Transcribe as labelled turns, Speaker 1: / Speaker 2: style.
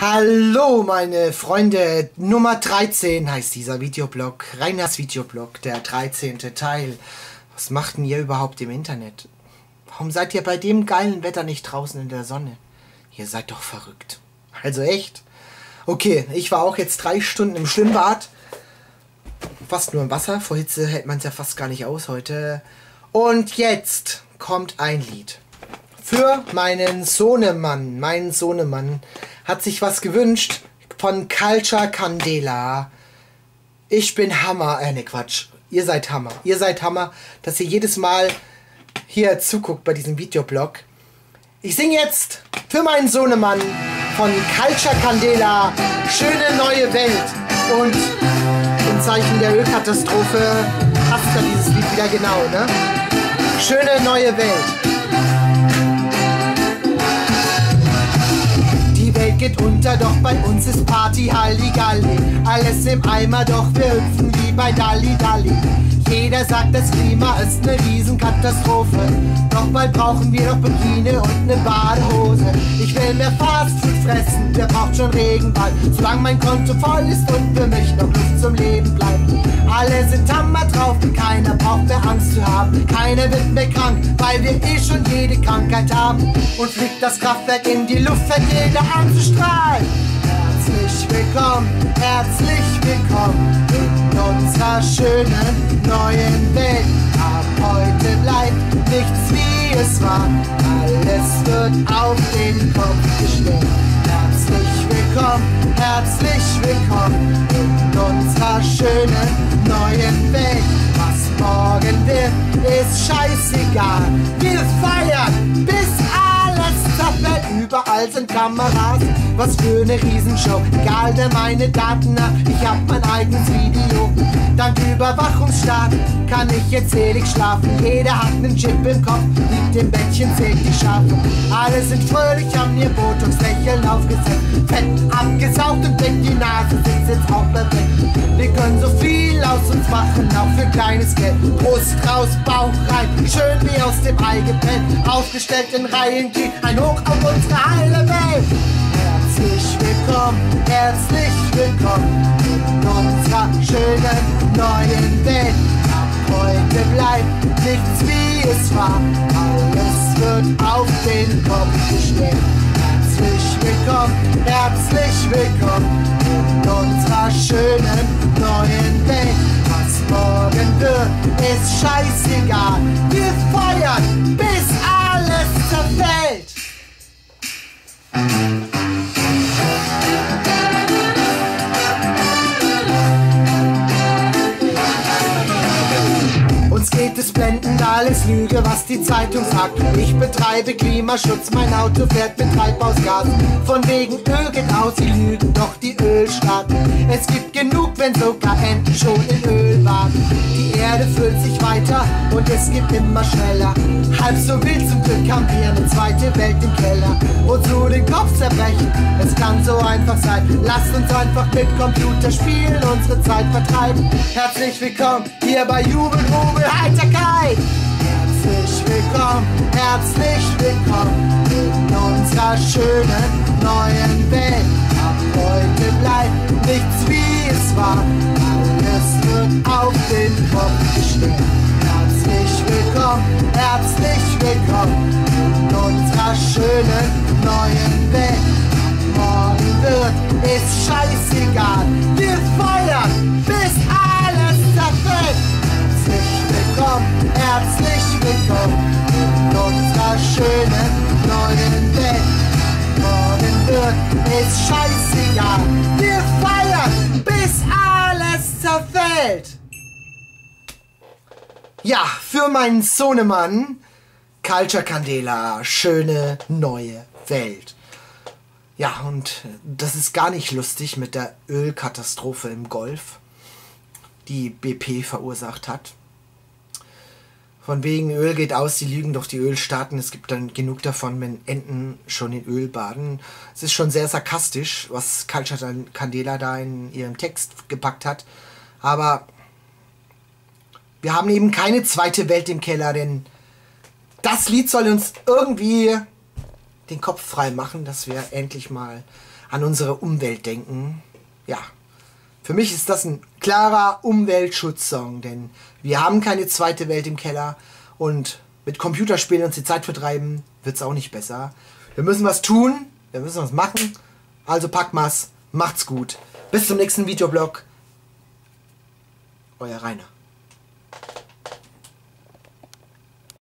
Speaker 1: Hallo meine Freunde, Nummer 13 heißt dieser Videoblog, Reiners Videoblog, der 13. Teil. Was macht denn ihr überhaupt im Internet? Warum seid ihr bei dem geilen Wetter nicht draußen in der Sonne? Ihr seid doch verrückt. Also echt? Okay, ich war auch jetzt drei Stunden im Schwimmbad. Fast nur im Wasser, vor Hitze hält man es ja fast gar nicht aus heute. Und jetzt kommt ein Lied. Für meinen Sohnemann, meinen Sohnemann, hat sich was gewünscht von Culture Candela. Ich bin Hammer. Äh, ne, Quatsch. Ihr seid Hammer. Ihr seid Hammer, dass ihr jedes Mal hier zuguckt bei diesem Videoblog. Ich singe jetzt für meinen Sohnemann von Culture Candela Schöne neue Welt. Und im Zeichen der Ölkatastrophe passt ja dieses Lied wieder genau, ne? Schöne neue Welt. Geht unter, doch bei uns ist Party Halligalli. Alles im Eimer, doch wir hüpfen wie bei Dalli Dalli. Jeder sagt, das Klima ist ne Riesenkatastrophe. Doch bald brauchen wir doch Bikini und ne Badehose. Ich will mehr Fastfood fressen, wer braucht schon Regenwald? Solange mein Konto voll ist und für mich noch Luft zum Leben bleibt. Drauf, keiner braucht mehr Angst zu haben. Keiner wird mehr krank, weil wir eh schon jede Krankheit haben. Und fliegt das Kraftwerk in die Luft, fängt jeder an zu strahlen. Herzlich willkommen, herzlich willkommen in unserer schönen neuen Welt. Ab heute bleibt nichts wie es war, alles wird auf den Kopf gestellt. Herzlich willkommen, herzlich willkommen in unserer schönen neuen Welt. Ist scheißegal. Wir feiern bis alles zerfällt. Überall sind Kameras. Was für eine Riesenshow. Egal wer meine Daten nach. Ich hab mein eigenes Video. Dank Überwachungsstaat kann ich jetzt selig schlafen. Jeder hat nen Chip im Kopf, liegt im Bettchen, zählt die Schafe. Alle sind fröhlich, haben ihr Botox lächeln aufgesetzt. Fett abgesaugt und denkt, die Nase sitzt jetzt auch perfekt. Wir können so viel aus uns machen, auch für kleines Geld. Brust raus, Bauch rein, schön wie aus dem Ei gepellt. Aufgestellt in Reihen, geht ein Hoch auf unsere heile Welt. Herzlich willkommen, herzlich willkommen in unserer schönen neuen Welt. Ab heute bleibt nichts wie es war, alles wird auf den Kopf gestellt. Herzlich willkommen, herzlich willkommen in unserer schönen neuen Welt. Was morgen wird, ist scheißegal. Alles Lüge, was die Zeitung sagt. Ich betreibe Klimaschutz, mein Auto fährt mit Treibhausgasen. Von wegen Öl geht aus, sie lügen, doch die Ölstaaten. Es gibt genug, wenn sogar Enten schon in Öl baden. Die Erde füllt sich weiter und es gibt immer schneller. Halb so wild zum Glück haben wir eine zweite Welt im Keller. So den Kopf zerbrechen, es kann so einfach sein. Lasst uns einfach mit Computerspielen unsere Zeit vertreiben. Herzlich willkommen hier bei Jubel, Rubel, Heiterkeit. Herzlich willkommen, herzlich willkommen in unserer schönen neuen Welt. Ab heute bleibt nichts wie es war, alles wird auf den Kopf gestellt. Herzlich willkommen, herzlich willkommen in unserer schönen neuen Welt. Morgen wird, ist scheißegal, wir ist scheißegal, wir feiern, bis alles zerfällt. Ja, für meinen Sohnemann, Culture Candela, schöne neue Welt. Ja, und das ist gar nicht lustig mit der Ölkatastrophe im Golf, die BP verursacht hat. Von wegen Öl geht aus, die lügen doch die Ölstaaten. Es gibt dann genug davon, wenn Enten schon in Öl baden. Es ist schon sehr sarkastisch, was Culture Candela da in ihrem Text gepackt hat. Aber wir haben eben keine zweite Welt im Keller, denn das Lied soll uns irgendwie den Kopf frei machen, dass wir endlich mal an unsere Umwelt denken. Ja, für mich ist das ein klarer Umweltschutzsong, denn wir haben keine zweite Welt im Keller und mit Computerspielen uns die Zeit vertreiben, wird es auch nicht besser. Wir müssen was tun, wir müssen was machen. Also packt mal's, macht's gut. Bis zum nächsten Videoblog. Euer Rainer.